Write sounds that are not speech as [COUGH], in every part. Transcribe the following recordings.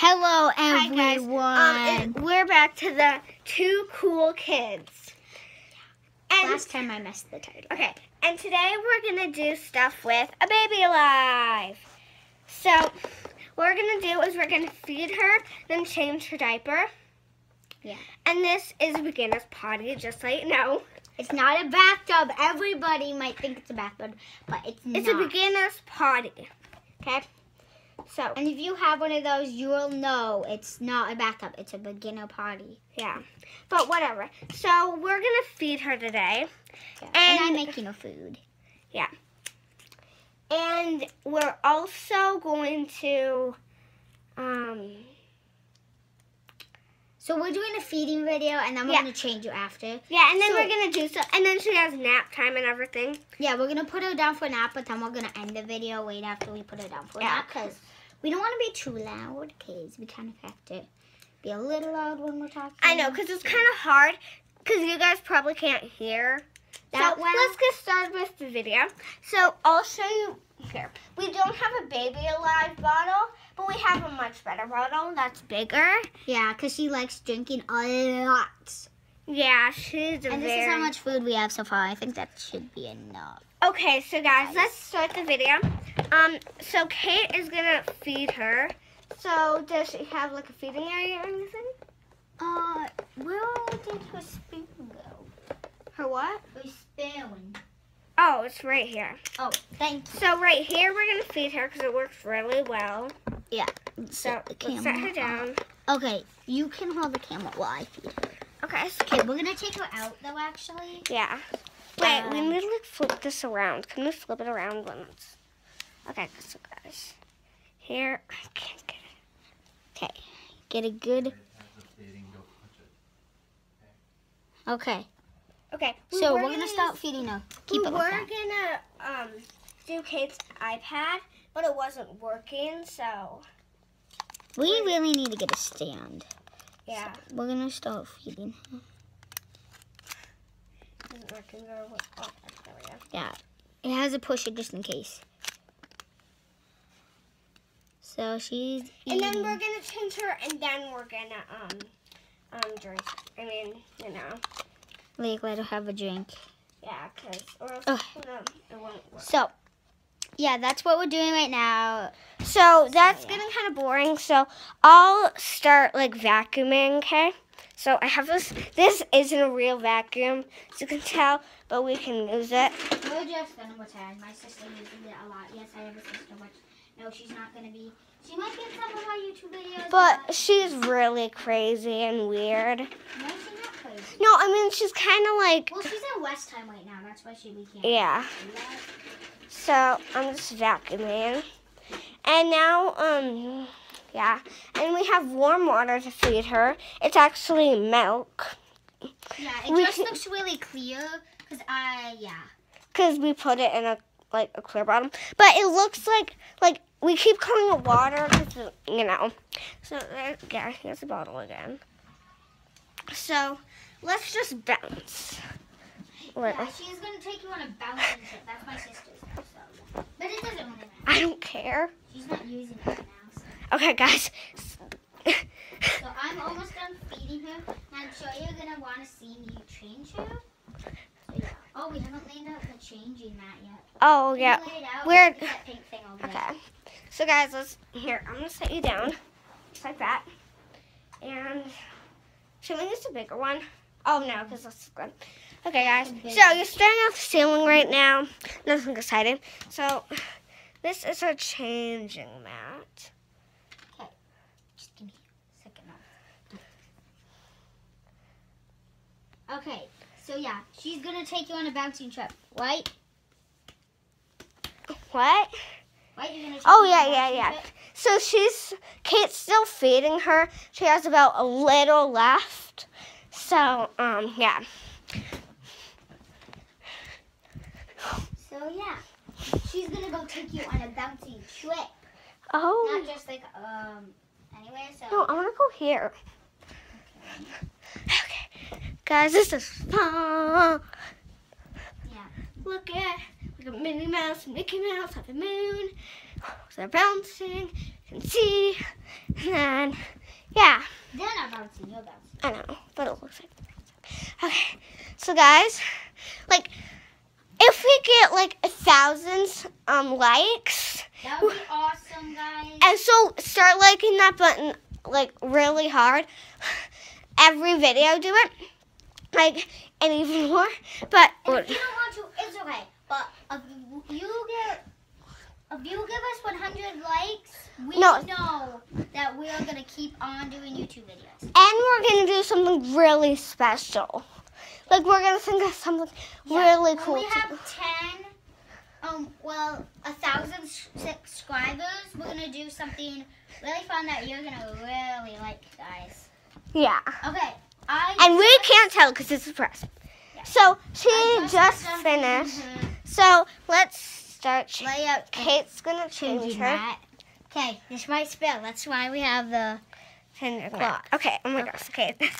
Hello, Hi guys. everyone. Um, we're back to the two cool kids. And Last time I messed the title. okay, and today we're gonna do stuff with a baby alive. So what we're gonna do is we're gonna feed her, then change her diaper. Yeah. And this is a beginner's potty, just so you know. It's not a bathtub. Everybody might think it's a bathtub, but it's, It's not. a beginner's potty. Okay. So And if you have one of those, you will know it's not a bathtub. It's a beginner potty. yeah, but whatever. So we're gonna feed her today. And, And- I'm making her food. Yeah. And we're also going to, um, So we're doing a feeding video, and then we're Yeah. gonna change you after. yeah, and then So- we're gonna do so, and then she has nap time and everything. Yeah, we're gonna put her down for a nap, but then we're gonna end the video right after we put her down for a Yeah. nap because we don't want to be too loud because we kind of have to be a little loud when we're talking. I know, because it's kind of hard, because you guys probably can't hear. That so well. let's get started with the video. So I'll show you here. We don't have a baby alive bottle, but we have a much better bottle that's bigger. Yeah, because she likes drinking a lot. Yeah, she's a And this very... is how much food we have so far. I think that should be enough. Okay, so guys, let's start the video. Um, so Kate is gonna feed her. So does she have like a feeding area or anything? Uh, where did her spoon go? Her what? Her spoon. Oh, it's right here. Oh, thank you. So right here, we're gonna feed her because it works really well. Yeah. So let's set her down. Okay, you can hold the camera while I feed her. Okay. So, Okay, we're gonna take her out though, actually. yeah. Wait, we Um, need to like flip this around. Can we flip it around once? Okay, so guys, here I can't get it. Okay, get a good. Okay, Okay. we so were we're gonna use- start feeding her. Keep we it were like gonna um do Kate's iPad, but it wasn't working, so We really need to get a stand. yeah, We're gonna start feeding her. it isn't working very well. Oh, there we go. Yeah, it has a pusher just in case. So she's And then we're gonna change her, and then we're gonna um um drink. I mean, you know, like let her have a drink. yeah, cause or else Ugh. no, it won't work. So, yeah, that's what we're doing right now. So that's yeah. getting kind of boring. So I'll start like vacuuming. Okay. So I have this. This isn't a real vacuum, as you can tell, but we can use it. We're just gonna pretend. My sister uses it a lot. Yes, I have a sister, but no, she's not gonna be. She might in some of our YouTube videos. But she's really crazy and weird. no, she's not crazy. No, I mean she's kind of like Well, she's in West Time right now. That's why she we can't. yeah. So I'm just vacuuming, and now um yeah, and we have warm water to feed her. It's actually milk Yeah, it We just looks really clear. Cause I yeah. because we put it in a like a clear bottom, but it looks like like we keep calling it water because you know. So there, yeah, here's the bottle again. So let's just bounce. Wait, Yeah, she's gonna take you on a bouncing trip. That's my sister's so. But it doesn't really matter. I don't care. She's not using it right now. So. Okay, guys. So I'm almost done feeding her. And I'm sure you're gonna want to see me change her. So yeah. Oh, we haven't laid out the changing mat yet. oh yeah. you lay it out? We're- Look at that pink thing over there. Okay. So guys, let's here. I'm gonna set you down, just like that, and should we use a bigger one? Oh no, because that's good. Okay, guys. So you're staring at the ceiling right now. Nothing exciting. So this is a changing mat. Okay, just give me a second. Okay. So yeah, she's gonna take you on a bouncing trip, right? What? Right? You're gonna Oh yeah, yeah, yeah. So she's Kate's still feeding her. She has about a little left. So um yeah. So yeah, she's gonna go take you on a bouncy trip, Oh. not just like um anywhere. So No, I want to go here. Okay. Guys, this is fun. yeah. Look at, look at Minnie Mouse and Mickey Mouse on the moon. So [SIGHS] they're bouncing. You can see. And then, yeah. They're not bouncing, you're bouncing. I know, but it looks like they're bouncing. Okay, so guys, like, if we get like a thousand um likes, That would be awesome, guys. and so start liking that button like really hard. Every video, do it like and even more. But if you don't want to, it's okay. But if you get, if you give us 100 likes, we No. know that we are gonna keep on doing YouTube videos. and we're gonna do something really special. Like we're gonna think of something really when cool. we have do. 10, um, well, a thousand subscribers, we're gonna do something really fun that you're gonna really like, guys. Yeah, Okay, I. and we can't tell because it's a press. So she I just done finished. [LAUGHS] So let's start. ch- Lay out. Kate's gonna change her. that. Okay, this might spill. That's why we have the. Finger Cloth. Okay. Oh my Okay. gosh. Okay. [LAUGHS]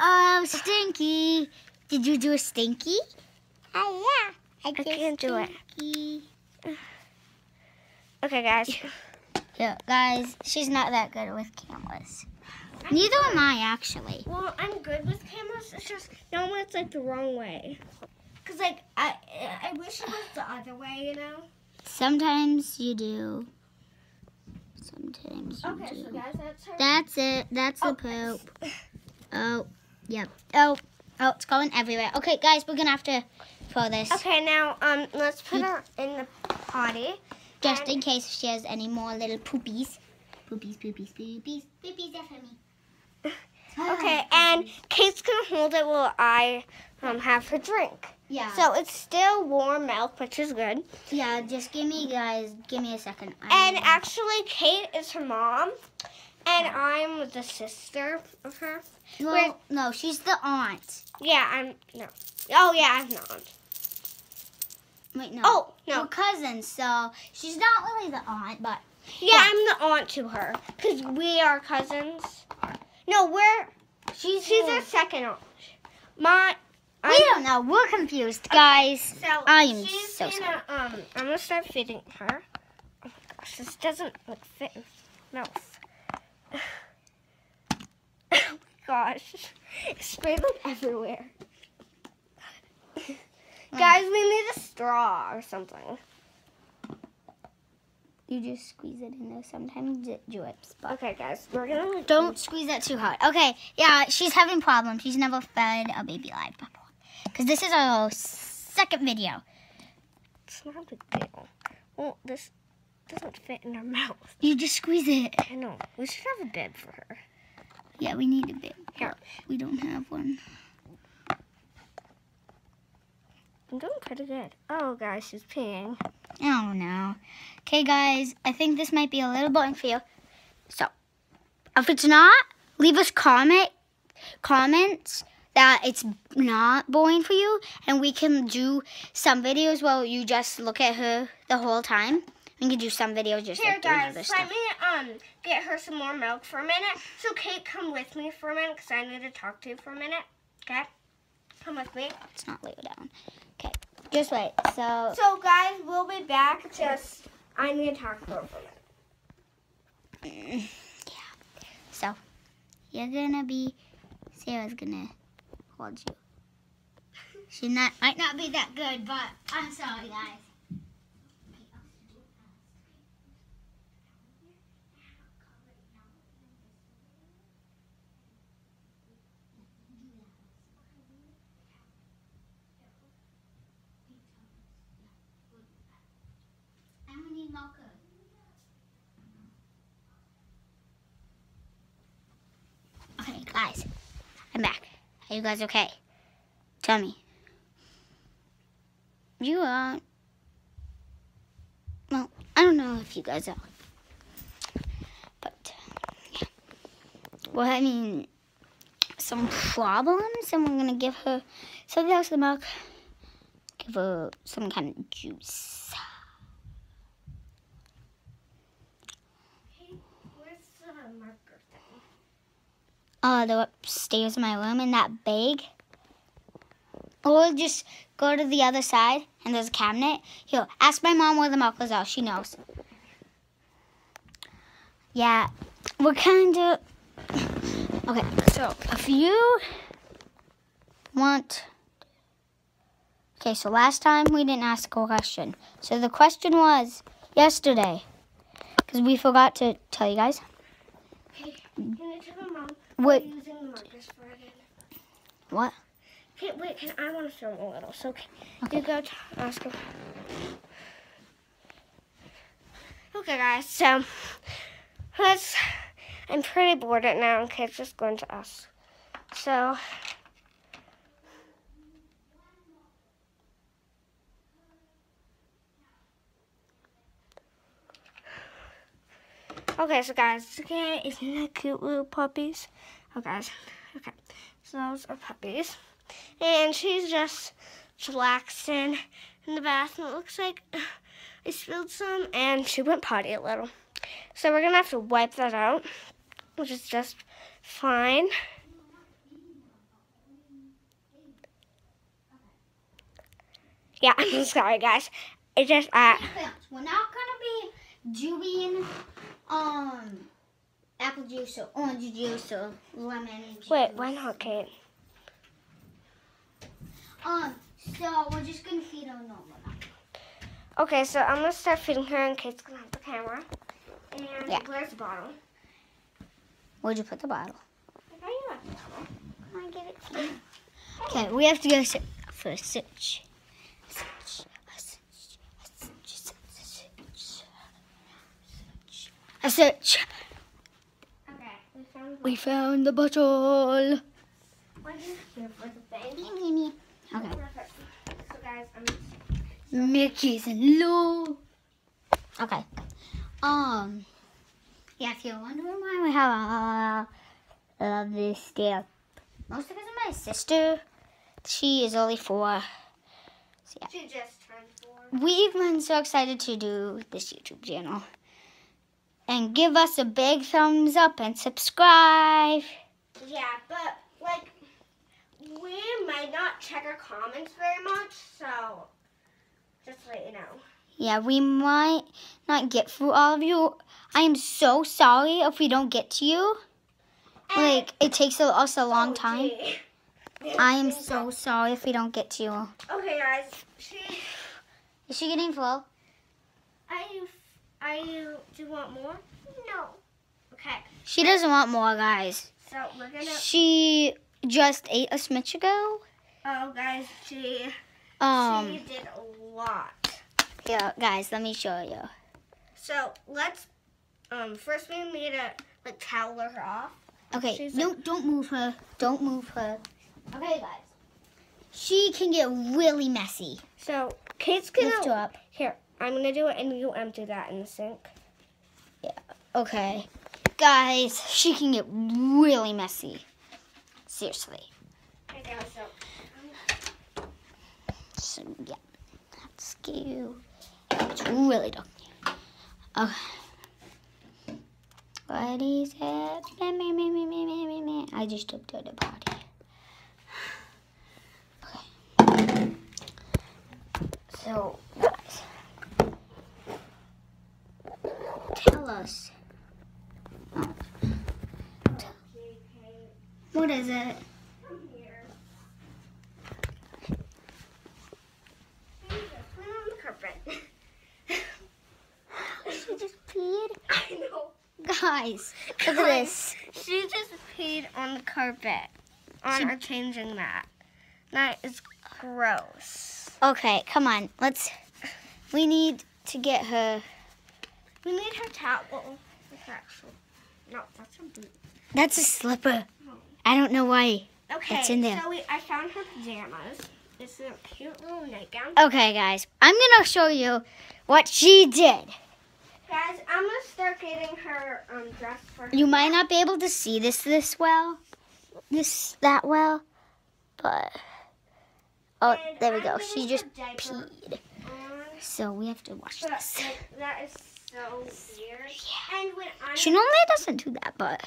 Oh, stinky! Did you do a stinky? Oh yeah, I, I can't do it. it. Okay, guys. [LAUGHS] Yeah, guys, she's not that good with cameras. Neither am I, actually. Well, I'm good with cameras. It's just no it's like the wrong way. Cause like I I wish it was the other way, you know. Sometimes you do. Sometimes you Okay, do. so guys, that's her. That's it. That's the Oh, poop. Oh, yep. Oh, oh, it's going everywhere. Okay, guys, we're gonna have to throw this Okay, now um, let's put her in the potty. just in case she has any more little poopies. Poopies, poopies, poopies, poopies. That's for me. Okay, and Kate's gonna hold it while I um have her drink. yeah. So it's still warm milk, which is good. yeah, just give me, guys, give me a second. And I'm- actually, Kate is her mom, and I'm the sister of her. well, no, she's the aunt. Yeah, I'm no. Oh yeah, I'm not. Wait, no. Oh We're no. cousins, so she's not really the aunt, but Yeah, I'm the aunt to her because we are cousins. No, we're she's she's the- our second. My We don't know. We're confused, guys. so I am so gonna, Um, I'm gonna start feeding her. Oh my gosh, this doesn't like fit in mouth. oh my gosh, it sprayed like everywhere. Guys, we need a straw or something. You just squeeze it in there. Sometimes it drips, Okay, guys, we're gonna don't squeeze that too hard. Okay, yeah, she's having problems. She's never fed a Baby Alive before. Because this is our second video. It's not a big deal. Well, this doesn't fit in her mouth. You just squeeze it. I know. We should have a bib for her. Yeah, we need a bit. Here. We don't have one. I'm doing pretty good. Oh, guys, she's peeing. Oh no. Okay, guys, I think this might be a little boring for you. So, if it's not, leave us comment comments that it's not boring for you, and we can do some videos where you just look at her the whole time. We can do some videos just Here, like guys, let stuff. me um get her some more milk for a minute. So, Kate, come with me for a minute because I need to talk to you for a minute. Okay? Come with me. Let's not lay it down. Okay, just wait. So, So, guys, we'll be back. Just, I'm gonna talk for a minute. Mm, yeah. So, you're gonna be Sarah's gonna hold you. She not might not be that good, but I'm sorry, guys. And we need marker. Okay, guys, I'm back. Are you guys okay? Tell me. You are. Well, I don't know if you guys are. But, yeah. Well, I mean, some problems, and we're gonna give her something else the milk. Give her some kind of juice. Where's the marker Uh, oh, they're upstairs in my room in that bag. Or just go to the other side and there's a cabinet. Here, ask my mom where the markers are. She knows. Yeah, we're kind of. Okay, so if you want. Okay, so last time we didn't ask a question. So the question was yesterday. Because we forgot to tell you guys. Can you tell my mom What? I'm using the markers for again? What? Okay, wait, can I want to film a little? So, okay. you go to ask her. Okay, guys, so let's. I'm pretty bored right now. Okay, it's just going to us. So. Okay, so guys, okay, isn't that cute little puppies? Oh, guys, okay, so those are puppies, and she's just relaxing in the bath, and it looks like I spilled some, and she went potty a little. So we're gonna have to wipe that out, which is just fine. Yeah, [LAUGHS] I'm sorry, guys. It just uh, We're not gonna be doing um apple juice or orange juice or lemon juice. wait, why not, Kate? Um, so we're just gonna feed her normal. Okay, so I'm gonna start feeding her, and Kate's gonna have the camera. And Yeah. where's the bottle? Where'd you put the bottle? I you left the bottle. Can I get it to you? Okay, we have to go sit for a search. Search, a search, a search, a search, a search. Okay, we found the bottle. What is here for the thing? Okay. Perfect. So guys, I'm Mickey's and Lou. Okay. Um. Yeah, if you're wondering why we have a lovely stamp, mostly because of my sister. She is only four. she just turned four. We've been so excited to do this YouTube channel. And give us a big thumbs up and subscribe. Yeah, but like we might not check our comments very much, so just let you know. Yeah, we might not get through all of you. I am so sorry if we don't get to you. Eh. Like, it takes us a long Oh, time. [LAUGHS] I am so sorry if we don't get to you. Okay, guys. She, Is she getting full? Are you. Do you want more? No. Okay, She doesn't want more, guys. so we're gonna. She just ate a smidge ago. Oh, guys, she, Um, she did a lot. yeah, guys, let me show you. So let's. Um, first we need to like towel her off. Okay, She's no, don't move her. Don't move her. Okay, guys. She can get really messy. So Kate's gonna Lift her up. here. I'm gonna do it, and you empty that in the sink. Yeah. Okay. Guys, she can get really messy. Seriously. Okay, so So, yeah. That's cute. It's really dark. Okay. What is it? I just took to the party. Okay. So, guys. Tell us. What is it? come here. Clean on the carpet. She just peed. I know. Guys, look at this. She just peed on the carpet on She- our changing mat. That is gross. Okay, come on. Let's. We need to get her. We need her towel. Actual. No, that's a boot. That's a slipper. I don't know why. Okay, It's in there. so we, I found her pajamas. It's a cute little nightgown. Okay, guys, I'm gonna show you what she did. Guys, I'm gonna start getting her um dress for. You might not be able to see this this well, this that well, but oh, there we go. She just peed, so we have to wash But this. that is so weird. And when I'm She normally doesn't do that, but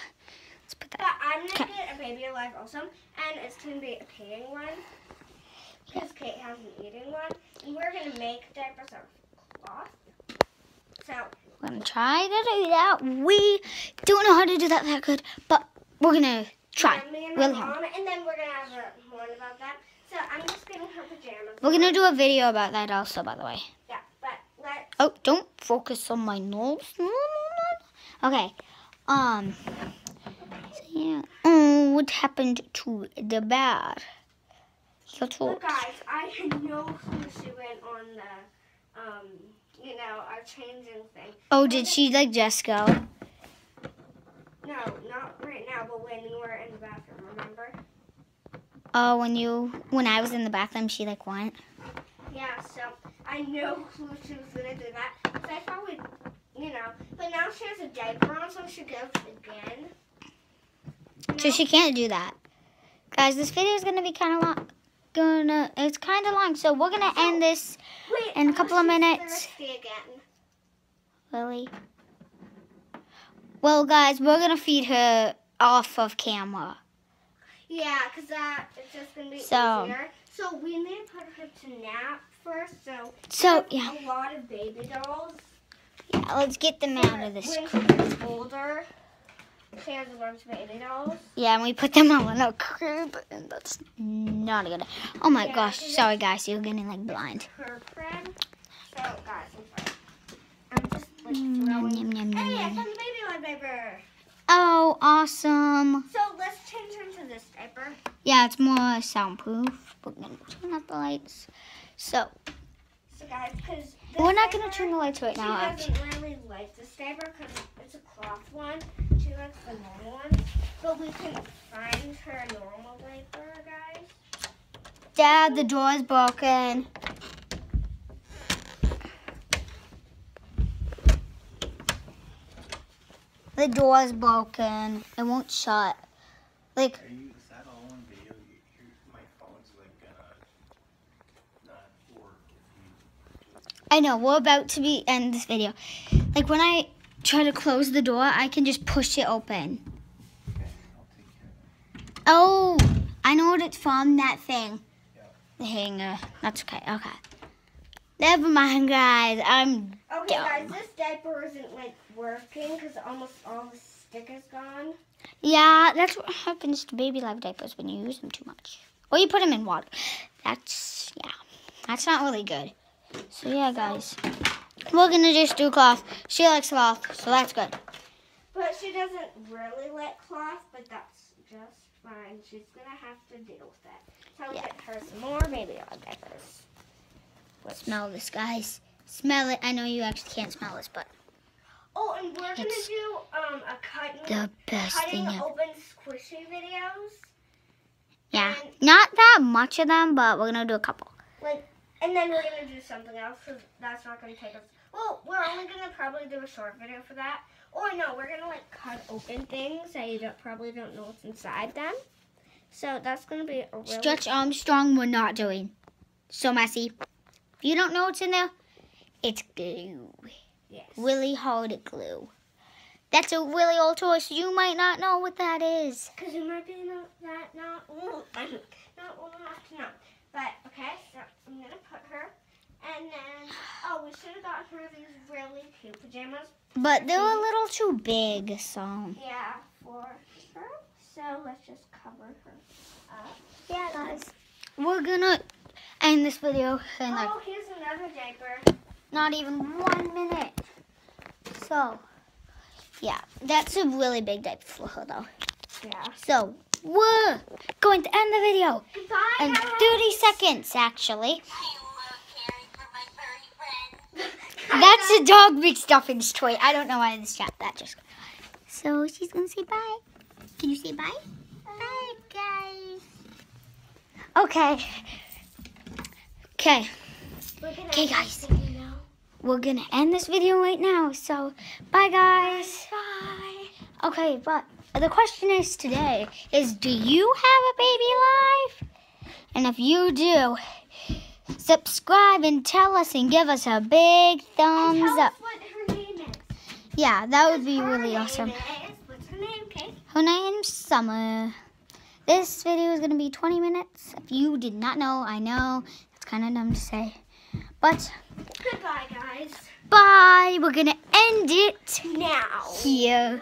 let's put but that. I'm gonna Okay. get a baby alive also, and it's gonna be a peeing one. because Kate has an eating one. And we're gonna make diapers out of cloth. So We're gonna try to do that. We don't know how to do that that good, but we're gonna try. yeah, Really hard. and then we're gonna have a one about that. So I'm just getting her pajamas. We're gonna do a video about that also, by the way. Yeah, but let Oh, don't focus on my nose. No, no, no. Okay. Um. So yeah. Oh, what happened to the? Your Look, guys, I had no clue she went on the, um, you know, our changing thing. Oh, did she like just go? No, not right now, but when we were in the bathroom, remember? Oh, when you when I was in the bathroom, she like went. Yeah, so I know no clue she was gonna do that. So I thought we'd, you know, but now she has a diaper on, so she goes again. You So she can't do that. Guys, this video is gonna be kind of long. Gonna it's kind of long, so we're gonna end this. Wait, in a couple of minutes. Lily. Well, guys, we're gonna feed her off of camera. Yeah, because that it's just gonna be So- easier. So we need to put her to nap first. So So yeah, a lot of baby dolls. yeah let's get them out of this. When she older, she has a bunch of baby dolls. Yeah, and we put them all in a crib, and that's not a good. Oh my Yeah, gosh, sorry guys, you're getting like blind. Her friend. So guys, I'm sorry. I'm just like Mm, throwing. yum, yum, yum, Hey, I found the baby diaper. Oh, awesome. So let's change her into this diaper. Yeah, it's more soundproof. We're gonna turn off the lights. So So guys, because we're not gonna turn the lights right She now. Actually. doesn't really like this diaper because it's a cloth one. She likes the normal one. But we can find her a normal diaper, guys. Dad, the door's broken. The door is broken. It won't shut. Like, Are you, is that all on video? You, you, my phone's like gonna not work. I know, we're about to be end this video. Like, when I try to close the door, I can just push it open. Okay, I'll take care of it. Oh, I know what it's from, that thing. Yeah. The hanger. That's okay, okay. Never mind, guys. I'm Okay, Dumb. guys, this diaper isn't like working because almost all the stick is gone. Yeah, that's what happens to Baby Alive diapers when you use them too much. Or you put them in water. That's, yeah, that's not really good. So, yeah, guys. We're going to just do cloth. She likes cloth, so that's good. But she doesn't really like cloth, but that's just fine. She's gonna have to deal with that. So I'll Yeah. get her some more baby doll diapers. Smell this, guys. Smell it. I know you actually can't smell this, but Oh, and we're gonna It's do um a cutting the best cutting thing ever. squishy videos. Yeah, And, not that much of them, but we're going to do a couple. like, and then we're gonna do something else because that's not gonna take us. Well, we're only gonna probably do a short video for that. Or no, we're gonna like cut open things that you don't, probably don't know what's inside them. So that's gonna be a really Stretch Armstrong, we're not doing. So messy. You don't know what's in there, it's glue. yes. really hard glue. That's a really old toy, so you might not know what that is. Because you might be not that not old, [LAUGHS] not old enough to know. But okay, so I'm gonna put her, and then [SIGHS] oh, we should have got her these really cute pajamas. But they're a little too big, so. Yeah, for her. So let's just cover her up. Yeah, guys. We're gonna end this video in like Oh, here's another diaper. not even one minute. So, yeah, that's a really big diaper for her, though. Yeah. So, we're going to end the video Goodbye. in guys. 30 seconds, actually. [LAUGHS] That's a Doc McStuffins toy. I don't know why this chat that just. So she's gonna say bye. Can you say bye? Bye, guys. Okay. Okay. Okay, guys. this video now. We're gonna end this video right now. So bye, guys. Bye. Okay, but the question is today is do you have a Baby Alive? And if you do, subscribe and tell us and give us a big thumbs up. what her name is. Yeah, that would be really awesome. is- What's her name, Kate? Her name's Summer. this video is going to be 20 minutes. If you did not know, I know kind of dumb to say. But Goodbye, guys. bye. We're going to end it Now. here.